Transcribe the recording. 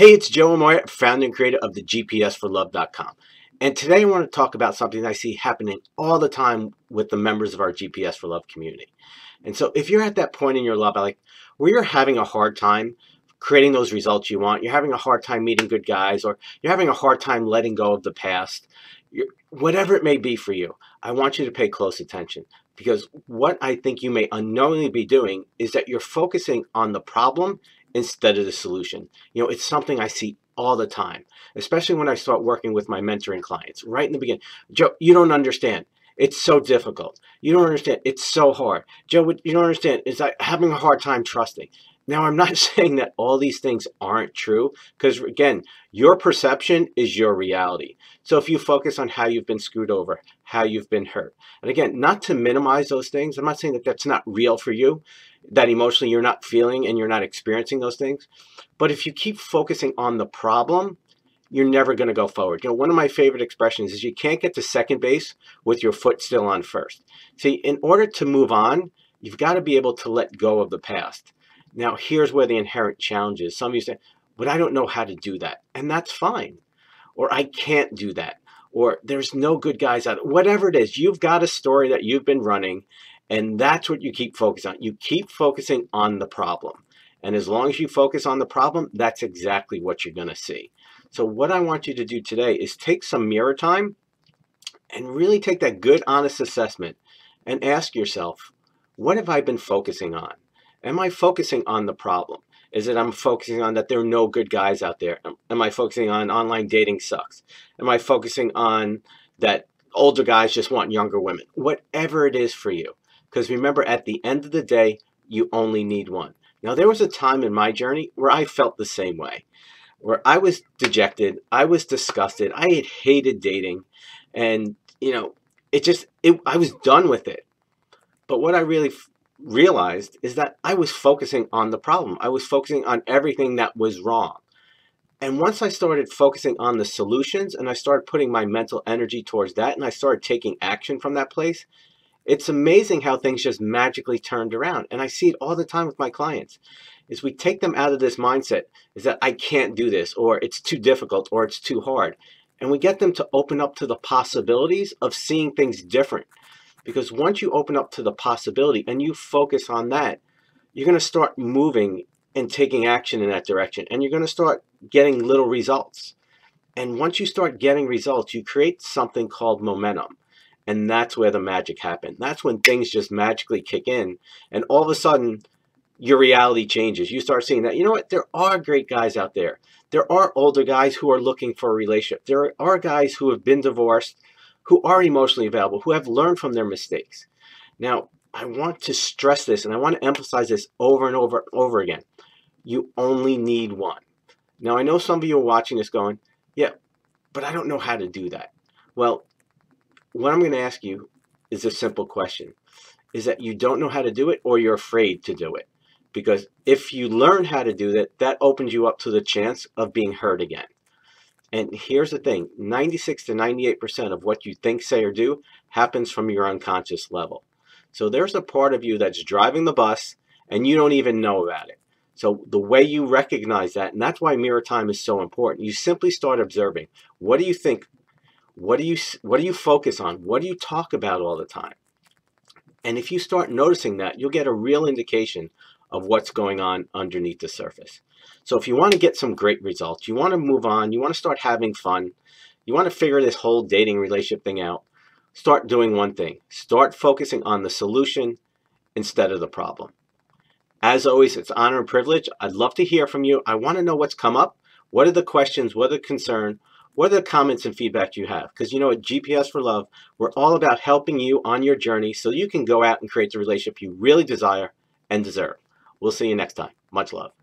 Hey, it's Joe Amoia, founder and creator of the GPSforlove.com. And today I want to talk about something I see happening all the time with the members of our GPS for Love community. And so if you're at that point in your love, like where you're having a hard time creating those results you want, you're having a hard time meeting good guys, or you're having a hard time letting go of the past, whatever it may be for you, I want you to pay close attention because what I think you may unknowingly be doing is that you're focusing on the problem instead of the solution. You know, it's something I see all the time, especially when I start working with my mentoring clients right in the beginning. Joe, you don't understand. It's so difficult. You don't understand. It's so hard. Joe, you don't understand. Is I having a hard time trusting. Now, I'm not saying that all these things aren't true because, again, your perception is your reality. So if you focus on how you've been screwed over, how you've been hurt, and again, not to minimize those things, I'm not saying that that's not real for you, that emotionally you're not feeling and you're not experiencing those things. But if you keep focusing on the problem, you're never going to go forward. You know, one of my favorite expressions is you can't get to second base with your foot still on first. See, in order to move on, you've got to be able to let go of the past. Now, here's where the inherent challenge is. Some of you say, but I don't know how to do that. And that's fine. Or I can't do that. Or there's no good guys out. Whatever it is, you've got a story that you've been running and that's what you keep focusing on. You keep focusing on the problem. And as long as you focus on the problem, that's exactly what you're going to see. So what I want you to do today is take some mirror time and really take that good, honest assessment and ask yourself, what have I been focusing on? Am I focusing on the problem? Is it I'm focusing on that there are no good guys out there? Am I focusing on online dating sucks? Am I focusing on that older guys just want younger women? Whatever it is for you. Because remember, at the end of the day, you only need one. Now, there was a time in my journey where I felt the same way, where I was dejected, I was disgusted, I had hated dating, and, you know, it just, it, I was done with it. But what I really realized is that I was focusing on the problem. I was focusing on everything that was wrong. And once I started focusing on the solutions and I started putting my mental energy towards that and I started taking action from that place, it's amazing how things just magically turned around. And I see it all the time with my clients. Is we take them out of this mindset is that I can't do this or it's too difficult or it's too hard. And we get them to open up to the possibilities of seeing things different. Because once you open up to the possibility and you focus on that, you're going to start moving and taking action in that direction. And you're going to start getting little results. And once you start getting results, you create something called momentum. And that's where the magic happened. That's when things just magically kick in. And all of a sudden, your reality changes. You start seeing that, you know what, there are great guys out there. There are older guys who are looking for a relationship. There are guys who have been divorced, who are emotionally available, who have learned from their mistakes. Now, I want to stress this and I want to emphasize this over and over and over again. You only need one. Now, I know some of you are watching this going, yeah, but I don't know how to do that. Well, what I'm going to ask you is a simple question. Is that you don't know how to do it or you're afraid to do it? Because if you learn how to do that, that opens you up to the chance of being hurt again. And here's the thing, 96 to 98% of what you think, say, or do happens from your unconscious level. So there's a part of you that's driving the bus and you don't even know about it. So the way you recognize that, and that's why mirror time is so important, you simply start observing. What do you think what do you what do you focus on? What do you talk about all the time? And if you start noticing that, you'll get a real indication of what's going on underneath the surface. So if you want to get some great results, you want to move on, you want to start having fun, you want to figure this whole dating relationship thing out, start doing one thing. Start focusing on the solution instead of the problem. As always, it's honor and privilege. I'd love to hear from you. I want to know what's come up. What are the questions? What are the concern? What are the comments and feedback you have? Because you know at GPS for Love, we're all about helping you on your journey so you can go out and create the relationship you really desire and deserve. We'll see you next time. Much love.